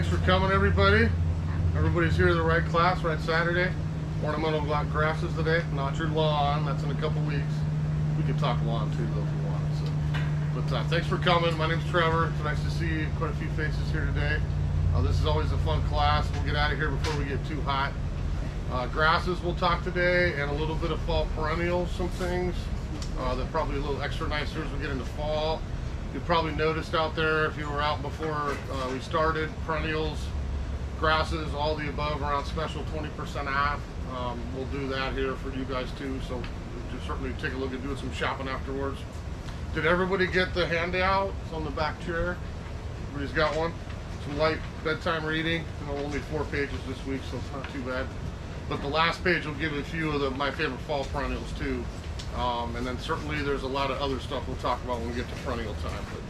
thanks for coming, everybody. Everybody's here to the right class, right Saturday. Ornamental grasses today, not your lawn. That's in a couple weeks. We can talk lawn too, though, if you want. So, but uh, thanks for coming. My name's Trevor. It's nice to see. Quite a few faces here today. Uh, this is always a fun class. We'll get out of here before we get too hot. Uh, grasses we'll talk today, and a little bit of fall perennials, some things uh, that probably a little extra nicer as we get into fall. You probably noticed out there if you were out before uh, we started, perennials, grasses, all the above around special 20% off. Um, we'll do that here for you guys too, so just certainly take a look and do some shopping afterwards. Did everybody get the handout? It's on the back chair. Everybody's got one. Some light bedtime reading. You know, only four pages this week, so it's not too bad. But the last page will give a few of the, my favorite fall perennials too. Um, and then certainly there's a lot of other stuff we'll talk about when we get to perennial time. But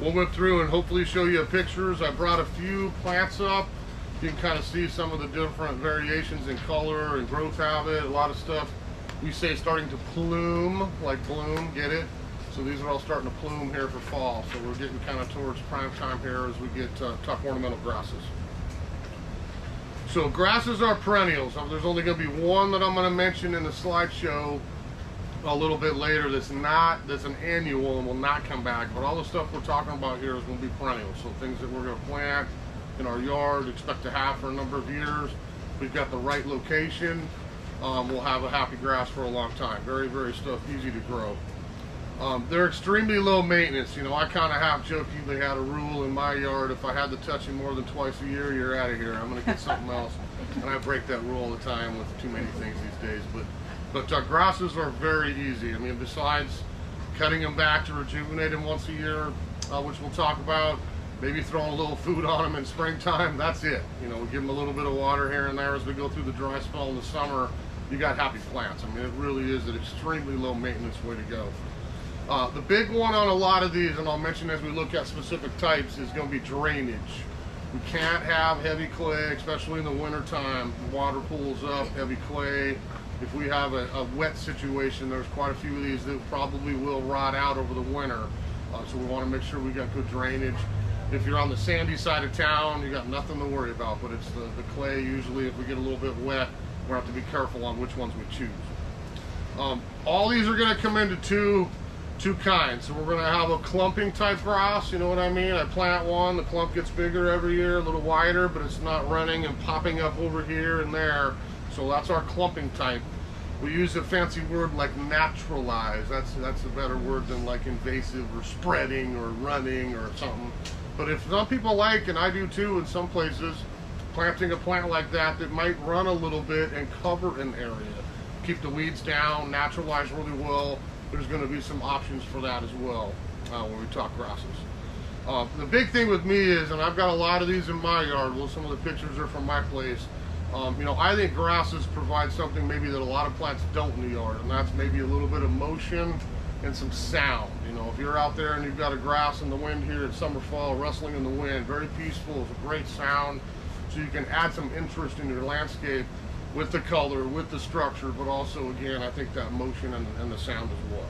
we'll whip through and hopefully show you pictures. I brought a few plants up. You can kind of see some of the different variations in color and growth habit, a lot of stuff. We say starting to plume, like bloom, get it? So these are all starting to plume here for fall. So we're getting kind of towards prime time here as we get uh, tough ornamental grasses. So grasses are perennials. There's only going to be one that I'm going to mention in the slideshow a little bit later that's not that's an annual and will not come back but all the stuff we're talking about here is going to be perennial. So things that we're going to plant in our yard expect to have for a number of years. We've got the right location um, we'll have a happy grass for a long time. Very very stuff easy to grow. Um, they're extremely low maintenance. You know I kind of have jokingly had a rule in my yard if I had to touch them more than twice a year you're out of here. I'm going to get something else. And I break that rule all the time with too many things these days but but uh, grasses are very easy. I mean, besides cutting them back to rejuvenate them once a year, uh, which we'll talk about, maybe throwing a little food on them in springtime, that's it. You know, we give them a little bit of water here and there as we go through the dry spell in the summer, you got happy plants. I mean, it really is an extremely low maintenance way to go. Uh, the big one on a lot of these, and I'll mention as we look at specific types, is going to be drainage. We can't have heavy clay, especially in the winter time. Water pools up, heavy clay, if we have a, a, wet situation, there's quite a few of these that probably will rot out over the winter. Uh, so we want to make sure we got good drainage. If you're on the sandy side of town, you got nothing to worry about, but it's the, the clay usually if we get a little bit wet, we have to be careful on which ones we choose. Um, all these are going to come into two two kinds. So we're going to have a clumping type grass, you know what I mean? I plant one, the clump gets bigger every year, a little wider, but it's not running and popping up over here and there so that's our clumping type. We use a fancy word like naturalize. That's that's a better word than like invasive or spreading or running or something. But if some people like, and I do too in some places, planting a plant like that that might run a little bit and cover an area, keep the weeds down, naturalize really well, there's going to be some options for that as well uh, when we talk grasses. Uh, the big thing with me is, and I've got a lot of these in my yard, well some of the pictures are from my place, um, you know, I think grasses provide something maybe that a lot of plants don't in the yard, and that's maybe a little bit of motion and some sound. You know, if you're out there and you've got a grass in the wind here in summer, fall, rustling in the wind, very peaceful, it's a great sound. So you can add some interest in your landscape with the color, with the structure, but also, again, I think that motion and, and the sound as well.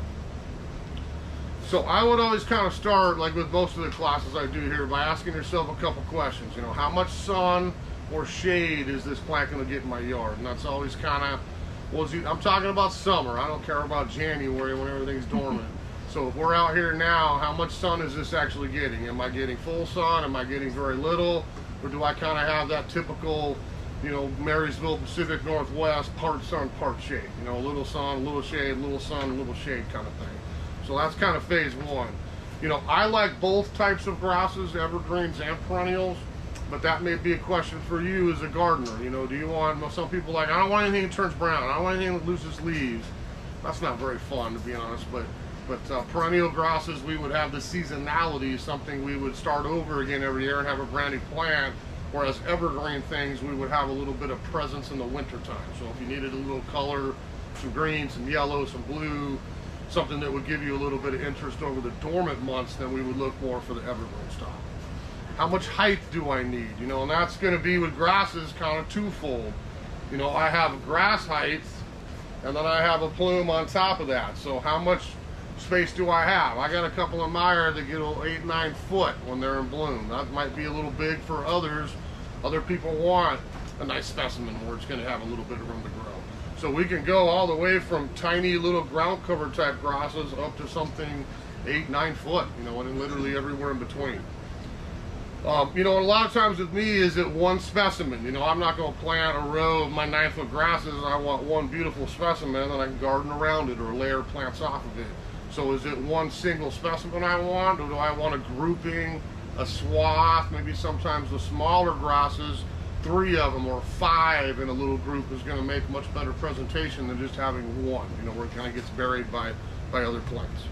So I would always kind of start, like with most of the classes I do here, by asking yourself a couple questions. You know, how much sun, or shade is this plant going to get in my yard? And that's always kind of, well, I'm talking about summer. I don't care about January when everything's dormant. So if we're out here now, how much sun is this actually getting? Am I getting full sun? Am I getting very little? Or do I kind of have that typical, you know, Marysville Pacific Northwest, part sun, part shade? You know, a little sun, a little shade, a little sun, a little shade kind of thing. So that's kind of phase one. You know, I like both types of grasses, evergreens and perennials. But that may be a question for you as a gardener. You know, do you want, some people like, I don't want anything that turns brown. I don't want anything that loses leaves. That's not very fun, to be honest. But but uh, perennial grasses, we would have the seasonality, something we would start over again every year and have a brand new plant. Whereas evergreen things, we would have a little bit of presence in the winter time. So if you needed a little color, some green, some yellow, some blue, something that would give you a little bit of interest over the dormant months, then we would look more for the evergreen style how much height do I need? You know, and that's going to be with grasses kind of twofold. You know, I have grass height, and then I have a plume on top of that. So how much space do I have? I got a couple of Meyer that get eight, nine foot when they're in bloom. That might be a little big for others. Other people want a nice specimen where it's going to have a little bit of room to grow. So we can go all the way from tiny little ground cover type grasses up to something eight, nine foot, you know, and literally everywhere in between. Um, you know, a lot of times with me is it one specimen. You know, I'm not going to plant a row of my nine foot grasses. I want one beautiful specimen and I can garden around it or layer plants off of it. So is it one single specimen I want or do I want a grouping, a swath, maybe sometimes the smaller grasses three of them or five in a little group is going to make much better presentation than just having one, you know, where it kind of gets buried by, by other plants.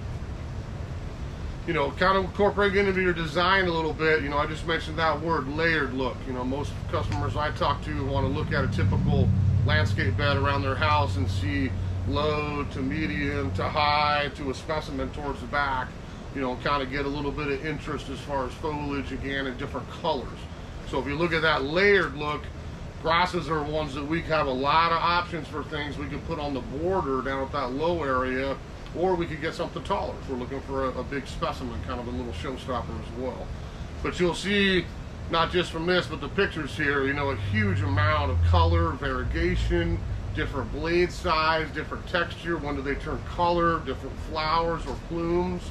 You know, kind of incorporate into your design a little bit, you know, I just mentioned that word, layered look. You know, most customers I talk to want to look at a typical landscape bed around their house and see low to medium to high to a specimen towards the back, you know, kind of get a little bit of interest as far as foliage again in different colors. So if you look at that layered look, grasses are ones that we have a lot of options for things we can put on the border down at that low area, or we could get something taller if we're looking for a, a big specimen, kind of a little showstopper as well. But you'll see, not just from this, but the pictures here, you know, a huge amount of color, variegation, different blade size, different texture, when do they turn color, different flowers or plumes.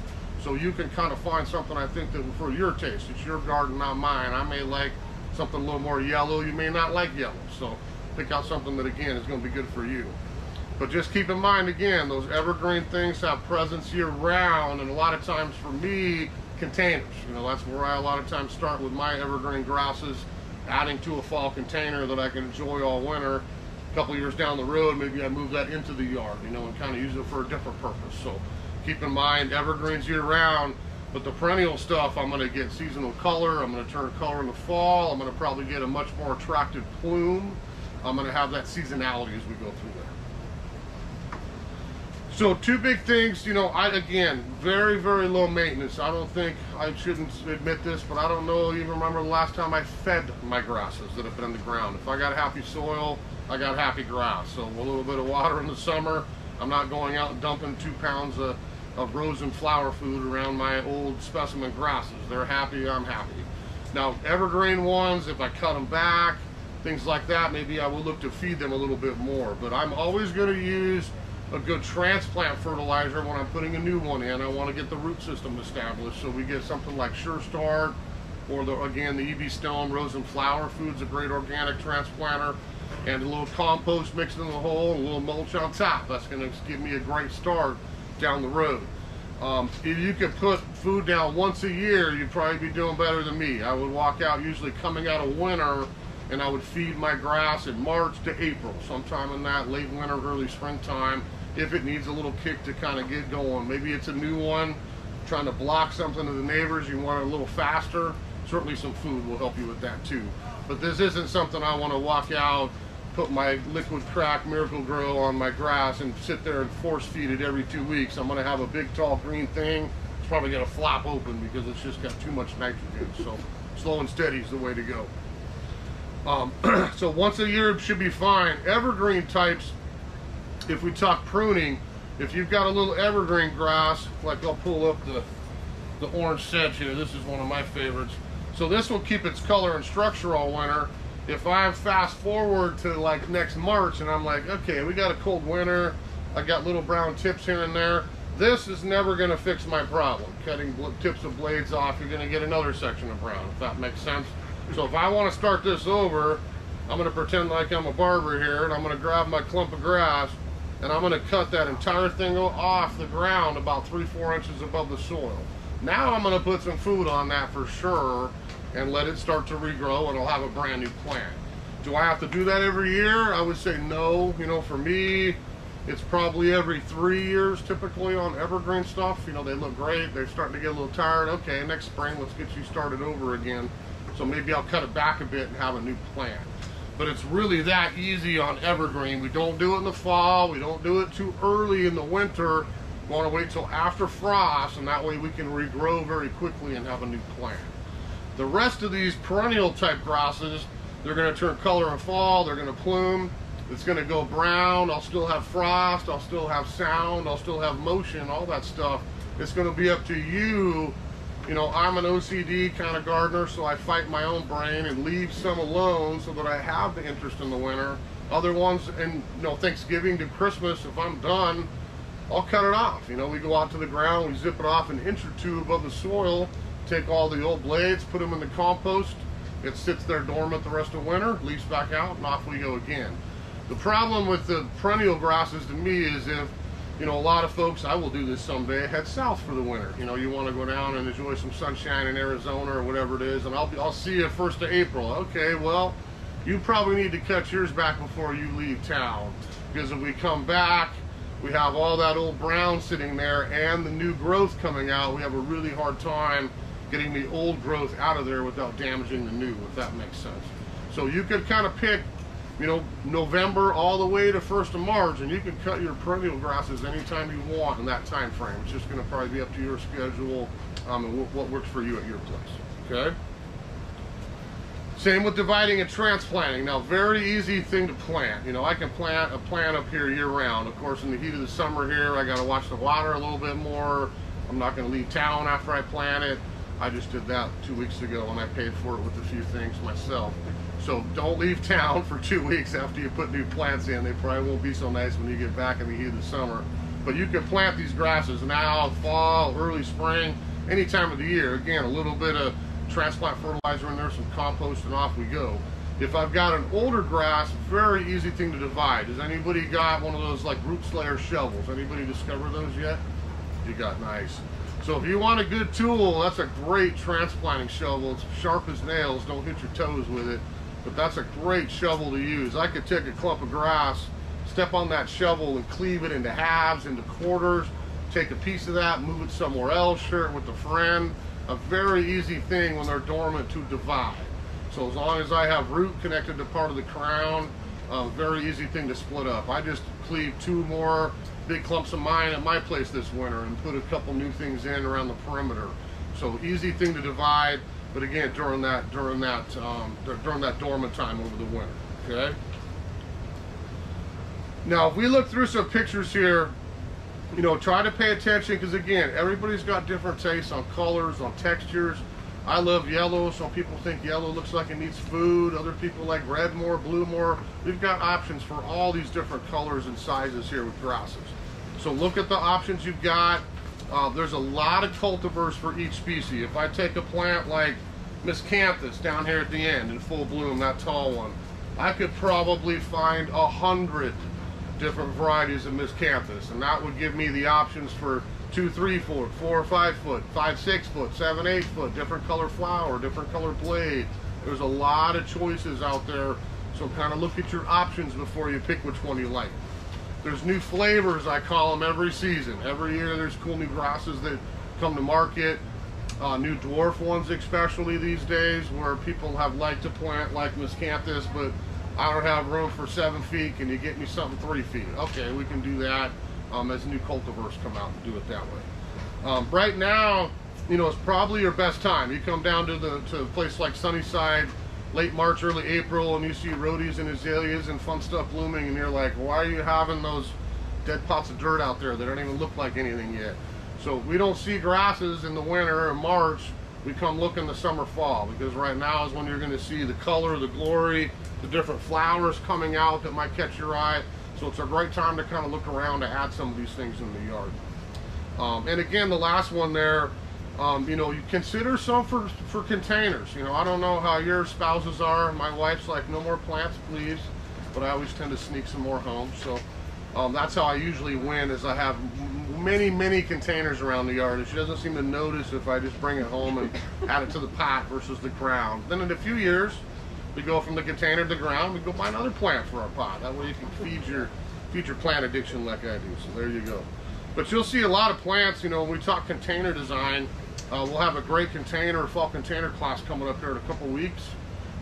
So you can kind of find something I think that for your taste, it's your garden, not mine. I may like something a little more yellow. You may not like yellow. So pick out something that, again, is going to be good for you. But just keep in mind, again, those evergreen things have presence year round. And a lot of times for me, containers. You know, that's where I a lot of times start with my evergreen grasses, adding to a fall container that I can enjoy all winter. A couple years down the road, maybe I move that into the yard, you know, and kind of use it for a different purpose. So keep in mind, evergreens year round, but the perennial stuff, I'm gonna get seasonal color, I'm gonna turn color in the fall, I'm gonna probably get a much more attractive plume. I'm gonna have that seasonality as we go through there. So two big things, you know, I again, very, very low maintenance. I don't think, I shouldn't admit this, but I don't know, even remember the last time I fed my grasses that have been in the ground. If I got happy soil, I got happy grass. So a little bit of water in the summer, I'm not going out and dumping two pounds of of rose and flower food around my old specimen grasses. They're happy, I'm happy. Now, evergreen ones, if I cut them back, things like that, maybe I will look to feed them a little bit more. But I'm always going to use a good transplant fertilizer when I'm putting a new one in. I want to get the root system established. So we get something like Sure Start or the, again, the EB Stone Rose and Flower Food's a great organic transplanter and a little compost mixed in the hole, a little mulch on top. That's going to give me a great start down the road. Um, if you could put food down once a year, you'd probably be doing better than me. I would walk out usually coming out of winter and I would feed my grass in March to April, sometime in that late winter, early springtime, if it needs a little kick to kind of get going. Maybe it's a new one, trying to block something to the neighbors, you want it a little faster. Certainly some food will help you with that too. But this isn't something I want to walk out put my liquid crack Miracle-Gro on my grass and sit there and force feed it every two weeks. I'm going to have a big tall green thing. It's probably going to flop open because it's just got too much nitrogen. So slow and steady is the way to go. Um, so once a year should be fine. Evergreen types, if we talk pruning, if you've got a little evergreen grass, like I'll pull up the, the orange sedge here. This is one of my favorites. So this will keep its color and structure all winter if I fast forward to like next March and I'm like, okay, we got a cold winter, I got little brown tips here and there, this is never going to fix my problem. Cutting tips of blades off, you're going to get another section of brown, if that makes sense. So if I want to start this over, I'm going to pretend like I'm a barber here and I'm going to grab my clump of grass and I'm going to cut that entire thing off the ground about three, four inches above the soil. Now I'm going to put some food on that for sure and let it start to regrow and I'll have a brand new plant. Do I have to do that every year? I would say no. You know, for me, it's probably every three years typically on evergreen stuff. You know, they look great. They're starting to get a little tired. Okay, next spring, let's get you started over again. So maybe I'll cut it back a bit and have a new plant. But it's really that easy on evergreen. We don't do it in the fall. We don't do it too early in the winter. We want to wait till after frost, and that way we can regrow very quickly and have a new plant. The rest of these perennial type grasses, they're going to turn color in fall, they're going to plume. It's going to go brown. I'll still have frost. I'll still have sound. I'll still have motion, all that stuff. It's going to be up to you. You know, I'm an OCD kind of gardener, so I fight my own brain and leave some alone so that I have the interest in the winter. Other ones, and you know, Thanksgiving to Christmas, if I'm done, I'll cut it off. You know, we go out to the ground, we zip it off an inch or two above the soil, take all the old blades, put them in the compost. It sits there dormant the rest of winter, leaves back out, and off we go again. The problem with the perennial grasses to me is if, you know, a lot of folks, I will do this someday, head south for the winter. You know, you want to go down and enjoy some sunshine in Arizona or whatever it is, and I'll, I'll see you first of April. Okay, well, you probably need to cut yours back before you leave town. Because if we come back, we have all that old brown sitting there and the new growth coming out. We have a really hard time getting the old growth out of there without damaging the new, if that makes sense. So you could kind of pick, you know, November all the way to 1st of March, and you can cut your perennial grasses anytime you want in that time frame. It's just going to probably be up to your schedule um, and what works for you at your place. Okay? Same with dividing and transplanting. Now, very easy thing to plant. You know, I can plant a plant up here year round. Of course, in the heat of the summer here, I got to watch the water a little bit more. I'm not going to leave town after I plant it. I just did that two weeks ago and I paid for it with a few things myself. So don't leave town for two weeks after you put new plants in. They probably won't be so nice when you get back in the heat of the summer. But you can plant these grasses now, fall, early spring, any time of the year. Again, a little bit of transplant fertilizer in there, some compost, and off we go. If I've got an older grass, very easy thing to divide. Has anybody got one of those like root slayer shovels? Anybody discover those yet? You got nice. So if you want a good tool, that's a great transplanting shovel. It's sharp as nails. Don't hit your toes with it. But that's a great shovel to use. I could take a clump of grass, step on that shovel and cleave it into halves, into quarters, take a piece of that, move it somewhere else, share it with a friend a very easy thing when they're dormant to divide. So as long as I have root connected to part of the crown, uh, very easy thing to split up. I just cleave two more big clumps of mine at my place this winter and put a couple new things in around the perimeter. So easy thing to divide, but again during that during that um, during that dormant time over the winter. Okay. Now if we look through some pictures here, you know, try to pay attention because again, everybody's got different tastes on colors, on textures. I love yellow. Some people think yellow looks like it needs food. Other people like red more, blue more. We've got options for all these different colors and sizes here with grasses. So look at the options you've got. Uh, there's a lot of cultivars for each species. If I take a plant like Miscanthus down here at the end in full bloom, that tall one, I could probably find a hundred different varieties of miscanthus, and that would give me the options for two, three foot, four or five foot, five, six foot, seven, eight foot, different color flower, different color blade. There's a lot of choices out there, so kind of look at your options before you pick which one you like. There's new flavors, I call them, every season. Every year there's cool new grasses that come to market. Uh, new dwarf ones especially these days where people have liked to plant like miscanthus, but I don't have room for seven feet. Can you get me something three feet? Okay, we can do that um, as new cultivars come out and do it that way. Um, right now, you know, it's probably your best time. You come down to the to a place like Sunnyside, late March, early April, and you see rhodies and azaleas and fun stuff blooming, and you're like, why are you having those dead pots of dirt out there that don't even look like anything yet? So we don't see grasses in the winter or March. We come look in the summer, fall, because right now is when you're going to see the color, the glory, the different flowers coming out that might catch your eye. So it's a great time to kind of look around to add some of these things in the yard. Um, and again, the last one there, um, you know, you consider some for, for containers. You know, I don't know how your spouses are. My wife's like, no more plants, please. But I always tend to sneak some more home. So um, that's how I usually win is I have many, many containers around the yard. And she doesn't seem to notice if I just bring it home and add it to the pot versus the ground. Then in a few years, we go from the container to the ground, we go buy another plant for our pot. That way you can feed your future plant addiction like I do. So there you go. But you'll see a lot of plants, you know, when we talk container design, uh, we'll have a great container, fall container class coming up here in a couple weeks,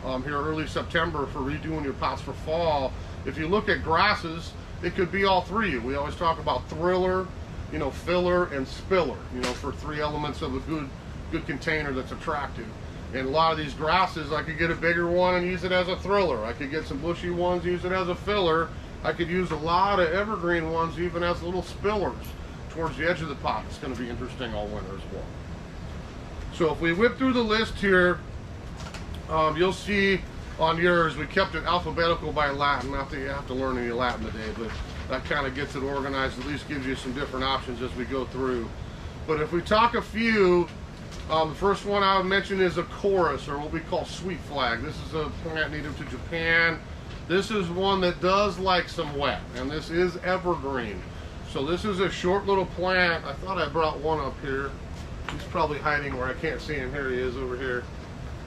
um, here early September for redoing your pots for fall. If you look at grasses, it could be all three. We always talk about thriller, you know, filler and spiller, you know, for three elements of a good good container that's attractive. And a lot of these grasses, I could get a bigger one and use it as a thriller. I could get some bushy ones, use it as a filler. I could use a lot of evergreen ones even as little spillers towards the edge of the pot. It's going to be interesting all winter as well. So if we whip through the list here, um, you'll see on yours we kept it alphabetical by Latin. Not that you have to learn any Latin today, but that kind of gets it organized, at least gives you some different options as we go through. But if we talk a few, um, the first one I would mention is Acorus, or what we call sweet flag. This is a plant native to Japan. This is one that does like some wet, and this is evergreen. So this is a short little plant. I thought I brought one up here. He's probably hiding where I can't see him. Here he is over here.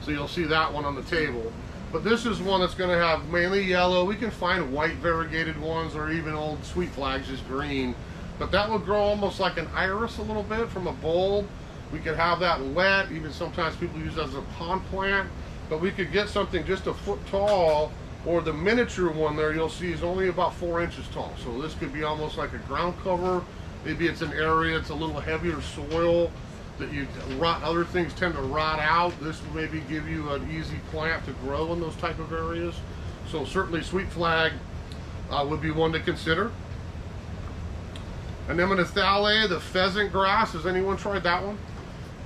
So you'll see that one on the table. But this is one that's going to have mainly yellow. We can find white variegated ones or even old sweet flags just green. But that would grow almost like an iris a little bit from a bulb. We could have that wet. Even sometimes people use it as a pond plant. But we could get something just a foot tall or the miniature one there you'll see is only about four inches tall. So this could be almost like a ground cover. Maybe it's an area, it's a little heavier soil that you rot, other things tend to rot out. This will maybe give you an easy plant to grow in those type of areas. So certainly sweet flag uh, would be one to consider. Anemanthele, the pheasant grass. Has anyone tried that one?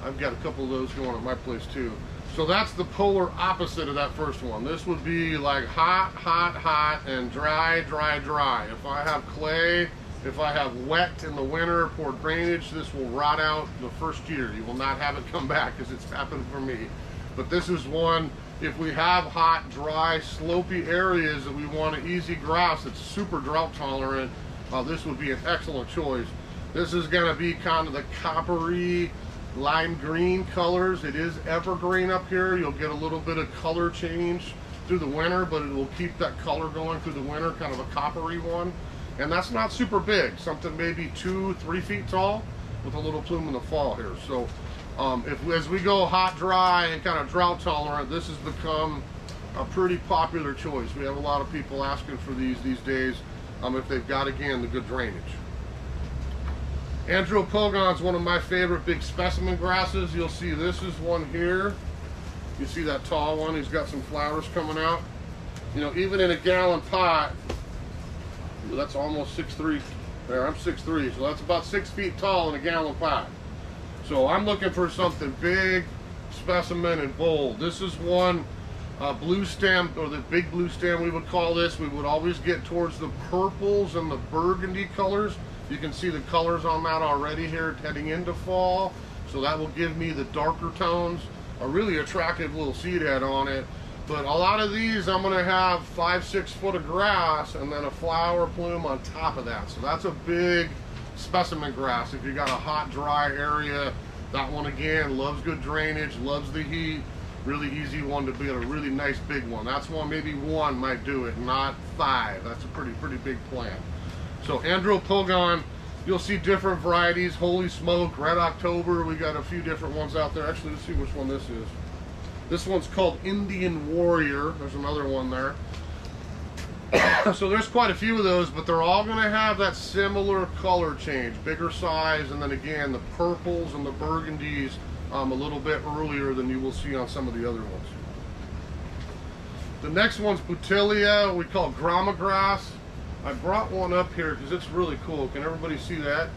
I've got a couple of those going at my place too. So that's the polar opposite of that first one. This would be like hot, hot, hot, and dry, dry, dry. If I have clay, if I have wet in the winter, poor drainage, this will rot out the first year. You will not have it come back because it's happened for me. But this is one, if we have hot, dry, slopey areas that we want an easy grass that's super drought tolerant, uh, this would be an excellent choice. This is going to be kind of the coppery, lime green colors. It is evergreen up here. You'll get a little bit of color change through the winter, but it will keep that color going through the winter, kind of a coppery one. And that's not super big, something maybe two, three feet tall with a little plume in the fall here. So um, if as we go hot, dry, and kind of drought tolerant, this has become a pretty popular choice. We have a lot of people asking for these these days um, if they've got, again, the good drainage. Andropogon is one of my favorite big specimen grasses. You'll see this is one here. You see that tall one? He's got some flowers coming out. You know, even in a gallon pot, that's almost six three. There, I'm six three, so that's about six feet tall in a gallon pot. So I'm looking for something big, specimen, and bold. This is one uh, blue stem, or the big blue stem we would call this. We would always get towards the purples and the burgundy colors. You can see the colors on that already here heading into fall. So that will give me the darker tones. A really attractive little seed head on it. But a lot of these, I'm to have five, six foot of grass and then a flower plume on top of that. So that's a big specimen grass. If you got a hot, dry area, that one again loves good drainage, loves the heat. Really easy one to build a really nice big one. That's one, maybe one might do it, not five. That's a pretty, pretty big plant. So Andropogon, you'll see different varieties. Holy smoke, Red October. We got a few different ones out there. Actually, let's see which one this is. This one's called Indian Warrior. There's another one there. so there's quite a few of those, but they're all going to have that similar color change, bigger size, and then again the purples and the burgundies um, a little bit earlier than you will see on some of the other ones. The next one's Bouteloua, we call grama grass. I brought one up here because it's really cool. Can everybody see that?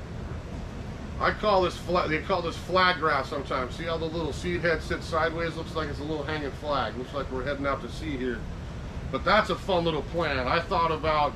I call this flat, they call this flag grass sometimes. See how the little seed head sits sideways? Looks like it's a little hanging flag. Looks like we're heading out to sea here. But that's a fun little plant. I thought about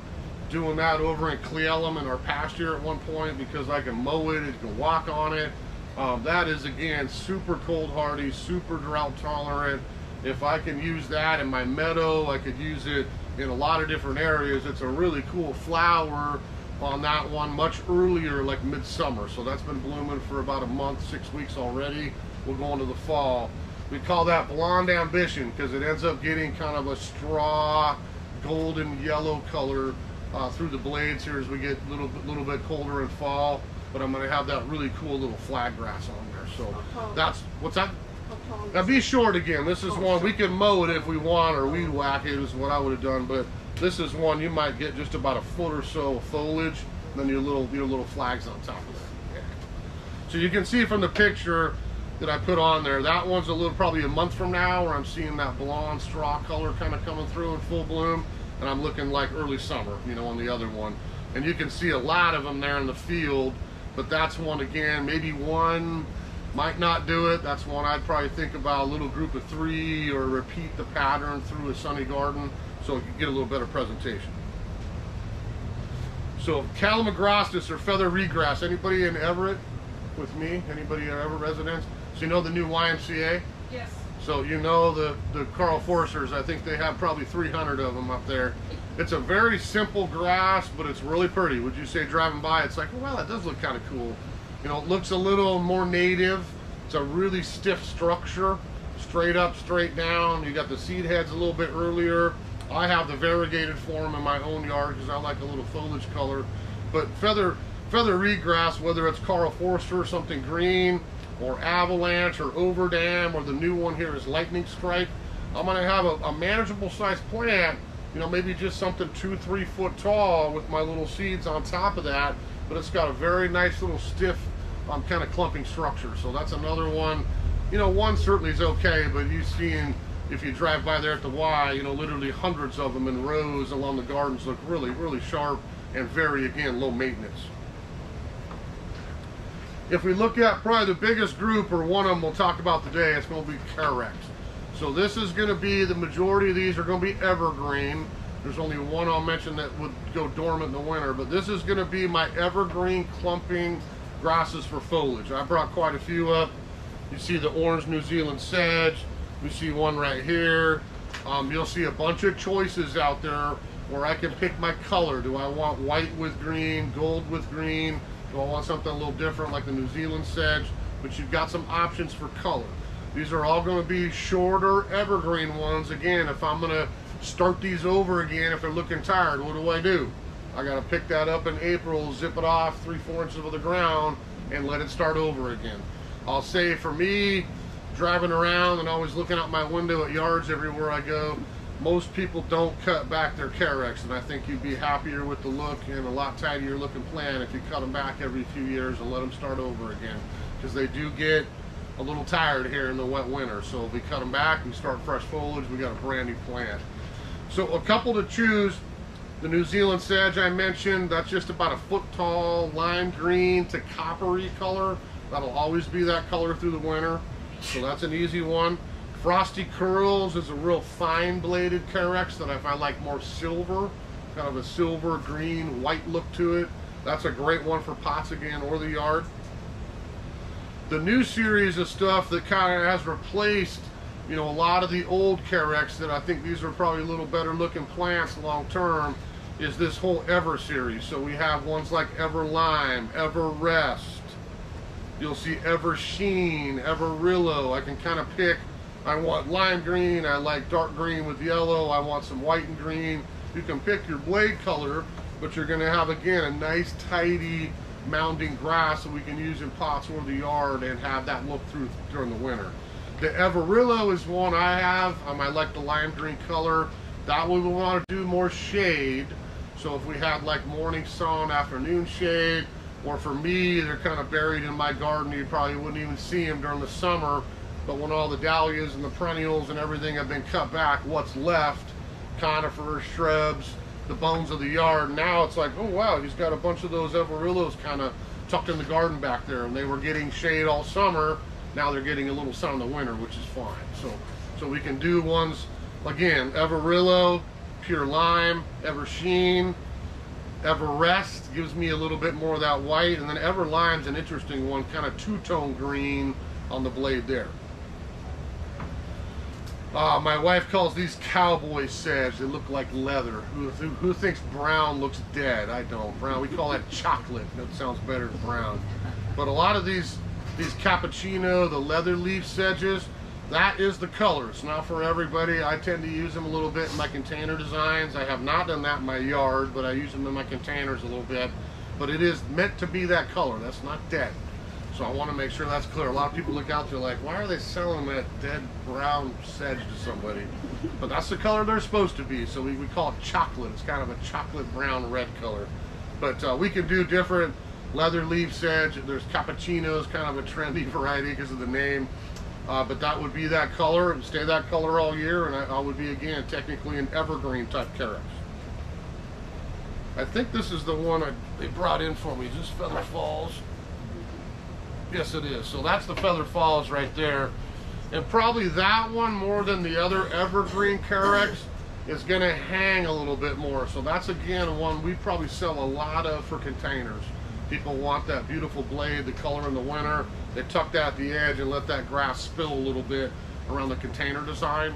doing that over in Cle Elum in our pasture at one point because I can mow it, you can walk on it. Um, that is again super cold hardy, super drought tolerant. If I can use that in my meadow, I could use it in a lot of different areas. It's a really cool flower on that one much earlier, like midsummer. So that's been blooming for about a month, six weeks already. We'll go into the fall. We call that blonde ambition because it ends up getting kind of a straw golden yellow color uh, through the blades here as we get a little, little bit colder in fall. But I'm going to have that really cool little flag grass on there. So that's, what's that? Now be short again. This is oh, one, we can mow it if we want or weed whack it is what I would have done. But this is one you might get just about a foot or so of foliage, and then your little your little flags on top of that. So you can see from the picture, that I put on there. That one's a little, probably a month from now where I'm seeing that blonde straw color kind of coming through in full bloom. And I'm looking like early summer, you know, on the other one. And you can see a lot of them there in the field, but that's one again, maybe one might not do it. That's one I'd probably think about a little group of three or repeat the pattern through a sunny garden so you get a little better presentation. So Calamagrostis or feather reed grass, anybody in Everett with me? Anybody in Everett residents? So you know the new YMCA? Yes. So you know the, the Karl Foersters, I think they have probably 300 of them up there. It's a very simple grass, but it's really pretty. Would you say driving by, it's like, well, that does look kind of cool. You know, it looks a little more native. It's a really stiff structure, straight up, straight down. You got the seed heads a little bit earlier. I have the variegated form in my own yard because I like a little foliage color. But feather feather reed grass, whether it's Karl Foerster, or something green, or avalanche or overdam or the new one here is lightning strike i'm going to have a, a, manageable sized plant you know maybe just something two three foot tall with my little seeds on top of that but it's got a very nice little stiff um, kind of clumping structure so that's another one you know one certainly is okay but you've seen if you drive by there at the Y, you know, literally hundreds of them in rows along the gardens look really, really sharp and very, again, low maintenance. If we look at probably the biggest group, or one of them we'll talk about today, it's going to be Carex. So this is going to be, the majority of these are going to be evergreen. There's only one I'll mention that would go dormant in the winter, but this is going to be my evergreen clumping grasses for foliage. I brought quite a few up. You see the orange New Zealand sedge. We see one right here. Um, you'll see a bunch of choices out there where I can pick my color. Do I want white with green, gold with green? Do I want something a little different like the New Zealand sedge? But you've got some options for color. These are all going to be shorter evergreen ones. Again, if I'm going to start these over again, if they're looking tired, what do I do? I got to pick that up in April, zip it off three, four inches of the ground, and let it start over again. I'll say for me, driving around and always looking out my window at yards everywhere I go, most people don't cut back their Carex, and I think you'd be happier with the look and a lot tidier looking plant if you cut them back every few years and let them start over again, because they do get a little tired here in the wet winter. So if we cut them back, we start fresh foliage, we got a brand new plant. So a couple to choose. The New Zealand sedge I mentioned, that's just about a foot tall, lime green to coppery color. That'll always be that color through the winter. So that's an easy one. Frosty Curls is a real fine bladed Carex that if I like more silver, kind of a silver, green, white look to it. That's a great one for pots again or the yard. The new series of stuff that kind of has replaced, you know, a lot of the old Carex that I think these are probably a little better looking plants long term is this whole Ever series. So we have ones like Ever Lime, Everest. You'll see Ever Sheen, Everillo. I can kind of pick I want lime green, I like dark green with yellow, I want some white and green. You can pick your blade color, but you're gonna have, again, a nice, tidy, mounding grass that we can use in pots or the yard and have that look through during the winter. The Everillo is one I have. Um, I like the lime green color. That we want to do more shade. So if we had like morning sun, afternoon shade, or for me, they're kind of buried in my garden, you probably wouldn't even see them during the summer but when all the dahlias and the perennials and everything have been cut back, what's left, conifers, shrubs, the bones of the yard, now it's like, oh wow, he's got a bunch of those everillos kind of tucked in the garden back there and they were getting shade all summer. Now they're getting a little sun in the winter, which is fine. So, so we can do ones, again, Everillo, Pure Lime, ever Eversheen, Everest gives me a little bit more of that white, and then Ever Lime's an interesting one, kind of two-tone green on the blade there. Uh, my wife calls these cowboy sedge. They look like leather. Who, who, who, thinks brown looks dead? I don't. Brown. We call that chocolate. That sounds better than brown. But a lot of these these cappuccino, the leather leaf sedges, that is the color. It's not for everybody. I tend to use them a little bit in my container designs. I have not done that in my yard, but I use them in my containers a little bit. But it is meant to be that color. That's not dead. So I want to make sure that's clear. A lot of people look out there like, why are they selling that dead brown sedge to somebody? But that's the color they're supposed to be. So we, we call it chocolate. It's kind of a chocolate brown red color. But uh, we can do different leather leaf sedge. There's cappuccinos, kind of a trendy variety because of the name. Uh, but that would be that color and stay that color all year. And I, I would be, again, technically an evergreen type Carex. I think this is the one I, they brought in for me. Is this Feather Falls? Yes, it is. So that's the Feather Falls right there. And probably that one more than the other evergreen Carex is going to hang a little bit more. So that's again one we probably sell a lot of for containers. People want that beautiful blade, the color in the winter. They tucked at the edge and let that grass spill a little bit around the container design.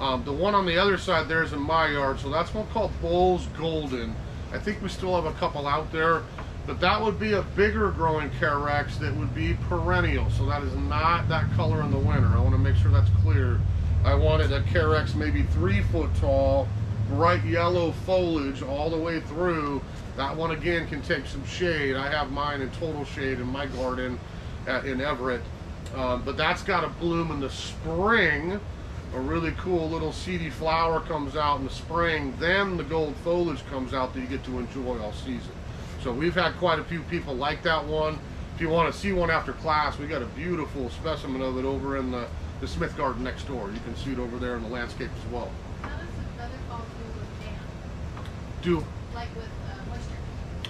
Um, the one on the other side there is in my yard, so that's one called Bowles Golden. I think we still have a couple out there, but that would be a bigger growing Carex that would be perennial. So that is not that color in the winter. I want to make sure that's clear. I wanted a Carex maybe three foot tall, bright yellow foliage all the way through. That one again can take some shade. I have mine in total shade in my garden at, in Everett. Um, but that's got to bloom in the spring. A really cool little seedy flower comes out in the spring. Then the gold foliage comes out that you get to enjoy all season. So we've had quite a few people like that one. If you want to see one after class, we got a beautiful specimen of it over in the the Smith Garden next door. You can see it over there in the landscape as well. How does the feather fall through with jam? Do Like with?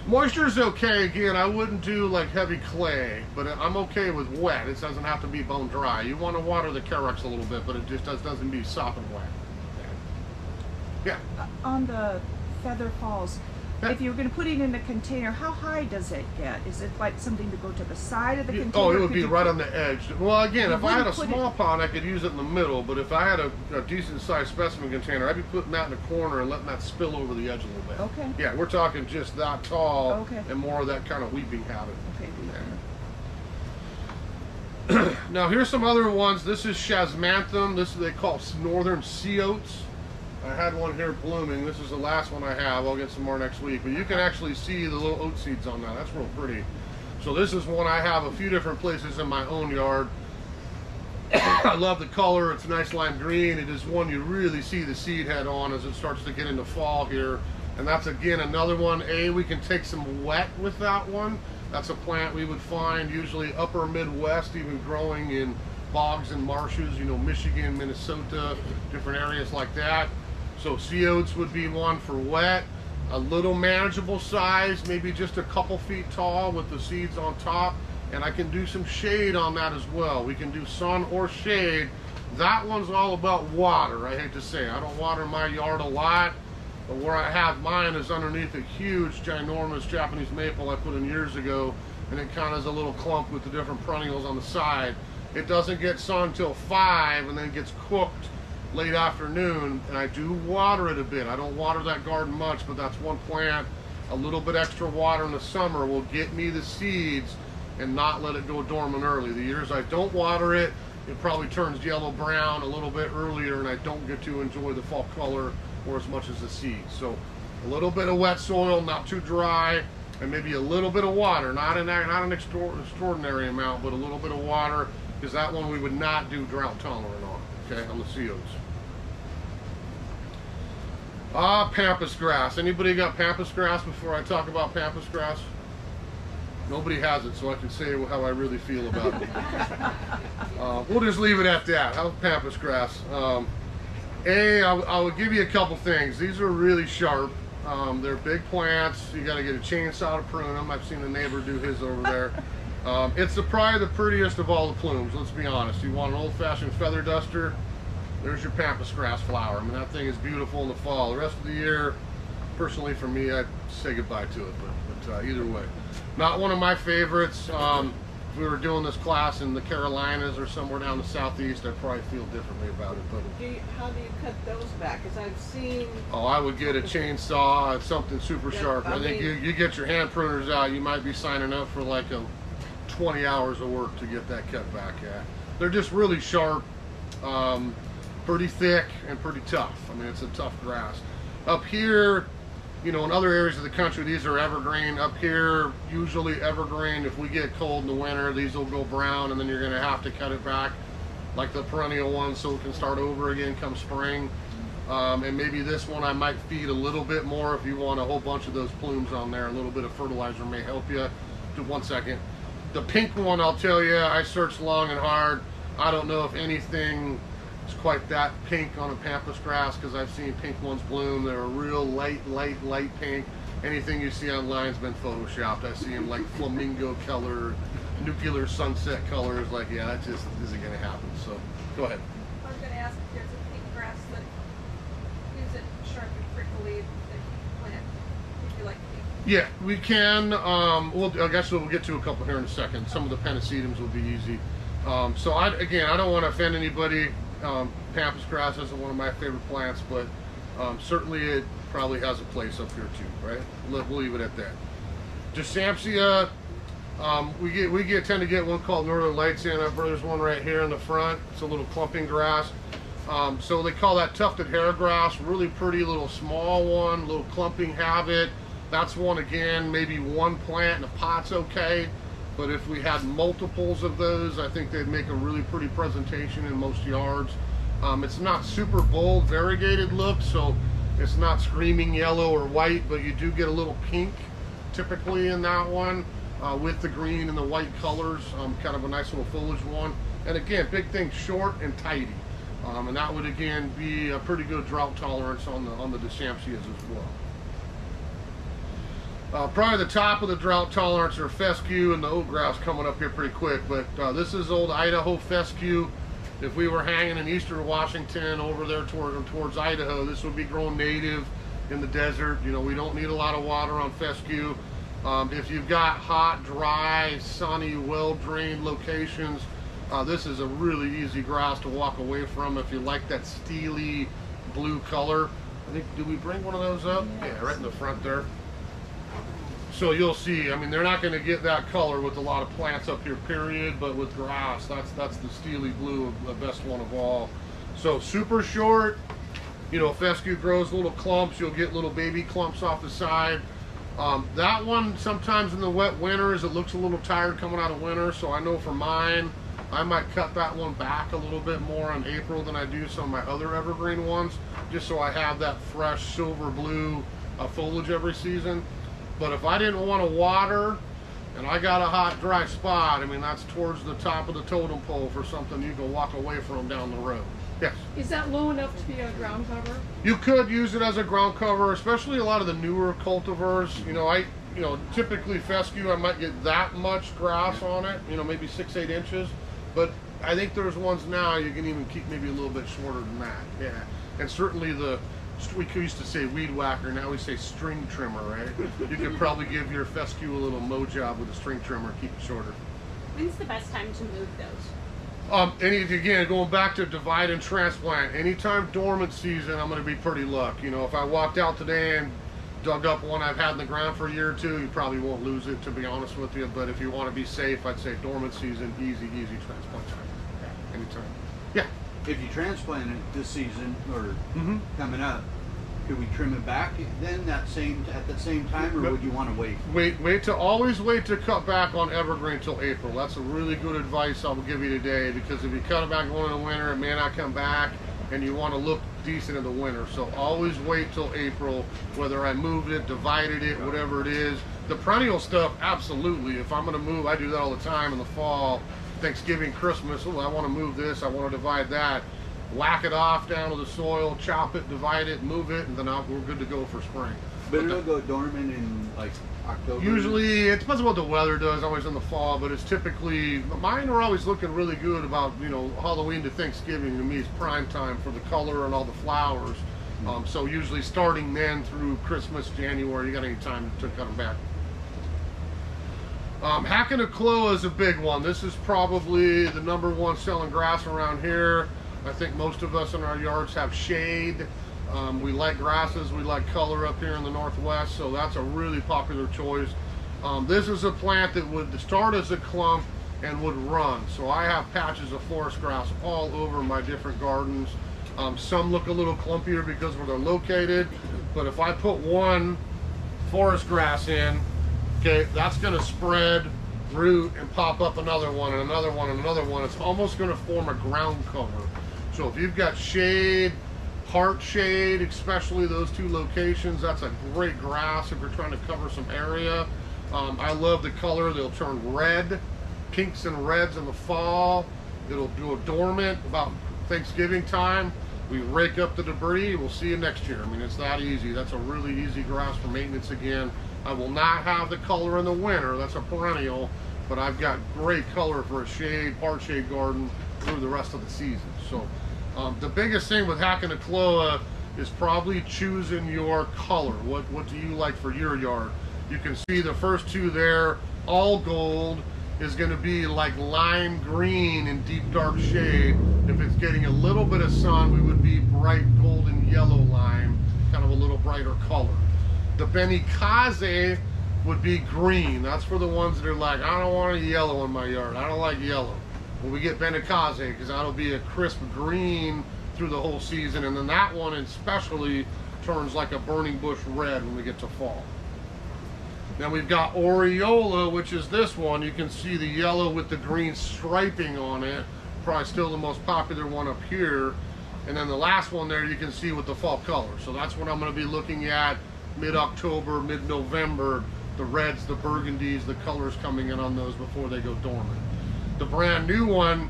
Moisture's okay. Again, I wouldn't do like heavy clay, but I'm okay with wet. It doesn't have to be bone dry. You want to water the Carex a little bit, but it just does, doesn't be sopping wet. Yeah. Uh, on the Feather Falls, Yeah. if you're going to put it in a container, how high does it get? Is it like something to go to the side of the You- container? Oh, it would Could be right on the edge. Well, again, if I had a wouldn't it- small pond, I could use it in the middle. But if I had a, a decent sized specimen container, I'd be putting that in the corner and letting that spill over the edge a little bit. Okay. Yeah, we're talking just that tall Okay. and more of that kind of weeping habit. Okay, Now here's some other ones. This is Chasmanthium. This is they call northern sea oats. I had one here blooming. This is the last one I have. I'll get some more next week. But you can actually see the little oat seeds on that. That's real pretty. So this is one I have a few different places in my own yard. I love the color. It's nice lime green. It is one you really see the seed head on as it starts to get into fall here. And that's again another one. A, we can take some wet with that one. That's a plant we would find usually upper Midwest, even growing in bogs and marshes, you know, Michigan, Minnesota, different areas like that. So sea oats would be one for wet. A little manageable size, maybe just a couple feet tall with the seeds on top. And I can do some shade on that as well. We can do sun or shade. That one's all about water, I hate to say. I don't water my yard a lot. But where I have mine is underneath a huge, ginormous Japanese maple I put in years ago, and it kind of is a little clump with the different perennials on the side. It doesn't get sun till five, and then gets cooked late afternoon. And I do water it a bit. I don't water that garden much, but that's one plant. A little bit extra water in the summer will get me the seeds and not let it go dormant early. The years I don't water it, it probably turns yellow brown a little bit earlier, and I don't get to enjoy the fall color or as much as the seeds. So a little bit of wet soil, not too dry, and maybe a little bit of water, not an not an extraordinary amount, but a little bit of water, because that one we would not do drought tolerant. Okay, on the COs. Ah, pampas grass. Anybody got pampas grass before I talk about pampas grass? Nobody has it, so I can say how I really feel about it. uh, we'll just leave it at that. How's pampas grass? Um, a, I'll, I'll give you a couple things. These are really sharp. Um, they're big plants. You got to get a chainsaw to prune them. I've seen the neighbor do his over there. Um, it's the, probably the prettiest of all the plumes. Let's be honest. You want an old-fashioned feather duster? There's your pampas grass flower. I mean, that thing is beautiful in the fall. The rest of the year, personally for me, I'd say goodbye to it. But, but uh, either way, not one of my favorites. Um, if we were doing this class in the Carolinas or somewhere down the southeast, I'd probably feel differently about it. But Do you, how do you cut those back? Because I've seen, Oh, I would get a chainsaw, something super Yeah, sharp. I, I think mean- you, you get your hand pruners out, you might be signing up for like a 20 hours of work to get that cut back at. They're just really sharp, um, pretty thick, and pretty tough. I mean, it's a tough grass. Up here, you know, in other areas of the country, these are evergreen. Up here, usually evergreen. If we get cold in the winter, these will go brown, and then you're going to have to cut it back like the perennial one so it can start over again come spring. Um, and maybe this one I might feed a little bit more if you want a whole bunch of those plumes on there. A little bit of fertilizer may help you do one second. The pink one, I'll tell you, I searched long and hard. I don't know if anything is quite that pink on a pampas grass because I've seen pink ones bloom. They're a real light, light, light pink. Anything you see online's been photoshopped. I see them like flamingo color, nuclear sunset colors. Like, yeah, that just isn't going to happen. So, go ahead. I was gonna ask if there's a pink grass that isn't sharp and prickly that you plant if you like pink. Yeah, we can. Um, we'll, I guess we'll get to a couple here in a second. Some of the pennisetums will be easy. Um, so I, again, I don't want to offend anybody. Um, pampas grass isn't one of my favorite plants, but um, certainly it probably has a place up here too, right? We'll, leave it at that. Deschampsia, um, we get we get tend to get one called Northern Lights. Uh, There's one right here in the front. It's a little clumping grass. Um, so they call that tufted hair grass. Really pretty little small one, little clumping habit. That's one again, maybe one plant in a pot's okay. But if we had multiples of those, I think they'd make a really pretty presentation in most yards. Um, it's not super bold, variegated look, so it's not screaming yellow or white, but you do get a little pink typically in that one uh, with the green and the white colors. Um, kind of a nice little foliage one. And again, big thing, short and tidy. Um, and that would again be a pretty good drought tolerance on the on the Deschampsias as well. Uh, probably the top of the drought tolerance are fescue and the oat grass coming up here pretty quick. But uh, this is old Idaho fescue. If we were hanging in eastern Washington over there toward, towards Idaho, this would be grown native in the desert. You know, we don't need a lot of water on fescue. Um, if you've got hot, dry, sunny, well-drained locations, uh, this is a really easy grass to walk away from if you like that steely blue color. I think, do we bring one of those up? Yeah, right in the front there. So you'll see, I mean, they're not gonna get that color with a lot of plants up here, period, but with grass, that's, that's the steely blue, the best one of all. So super short, you know, fescue grows little clumps, you'll get little baby clumps off the side. Um, that one, sometimes in the wet winters, it looks a little tired coming out of winter, so I know for mine, I might cut that one back a little bit more in April than I do some of my other evergreen ones, just so I have that fresh silver blue uh, foliage every season. But if I didn't want to water and I got a hot, dry spot, I mean, that's towards the top of the totem pole for something you can walk away from down the road. Yes. Is that low enough to be a ground cover? You could use it as a ground cover, especially a lot of the newer cultivars. You know, I, you know, typically fescue, I might get that much grass on it, you know, maybe six, eight inches. But I think there's ones now you can even keep maybe a little bit shorter than that. Yeah. And certainly the, we used to say weed whacker, now we say string trimmer, right? You could probably give your fescue a little mow job with a string trimmer, keep it shorter. When's the best time to move those? Um, any again, going back to divide and transplant. Anytime dormant season, I'm going to be pretty luck. You know, if I walked out today and dug up one I've had in the ground for a year or two, you probably won't lose it. To be honest with you, but if you want to be safe, I'd say dormant season, easy, easy transplant time. Anytime. Yeah. If you transplant it this season or Mm-hmm. coming up, could we trim it back then that same at the same time, or Nope. would you want to wait? Wait, wait to always wait to cut back on evergreen till April. That's a really good advice I will give you today because if you cut it back going in the winter, it may not come back, and you want to look decent in the winter. So always wait till April, whether I moved it, divided it, whatever it is. The perennial stuff, absolutely. If I'm going to move, I do that all the time in the fall, Thanksgiving, Christmas. Oh, I want to move this, I want to divide that. Whack it off down to the soil, chop it, divide it, move it, and then I'll, we're good to go for spring. But it'll go dormant in like October. Usually, it depends on what the weather does. Always in the fall, but it's typically mine are always looking really good about you know Halloween to Thanksgiving. To me, is prime time for the color and all the flowers. Um, so usually starting then through Christmas, January, you got any time to cut them back. Um, Hakonechloa is a big one. This is probably the number one selling grass around here. I think most of us in our yards have shade. Um, we like grasses, we like color up here in the Northwest, so that's a really popular choice. Um, this is a plant that would start as a clump and would run. So I have patches of forest grass all over my different gardens. Um, some look a little clumpier because where they're located, but if I put one forest grass in, okay, that's going to spread, root, and pop up another one and another one and another one. It's almost going to form a ground cover. So if you've got shade, heart shade, especially those two locations, that's a great grass if you're trying to cover some area. Um, I love the color. They'll turn red, pinks and reds in the fall. It'll go dormant about Thanksgiving time. We rake up the debris. We'll see you next year. I mean, it's that easy. That's a really easy grass for maintenance again. I will not have the color in the winter. That's a perennial, but I've got great color for a shade, part shade garden through the rest of the season. So um, the biggest thing with Hakonechloa is probably choosing your color. What what do you like for your yard? You can see the first two there, all gold is going to be like lime green in deep dark shade. If it's getting a little bit of sun, we would be bright golden yellow lime, kind of a little brighter color. The Benikaze would be green. That's for the ones that are like, I don't want a yellow in my yard. I don't like yellow. Well, we get Benikaze because that'll be a crisp green through the whole season. And then that one especially turns like a burning bush red when we get to fall. Then we've got Aureola, which is this one. You can see the yellow with the green striping on it. Probably still the most popular one up here. And then the last one there you can see with the fall color. So that's what I'm going to be looking at mid-October, mid-November. The reds, the burgundies, the colors coming in on those before they go dormant. The brand new one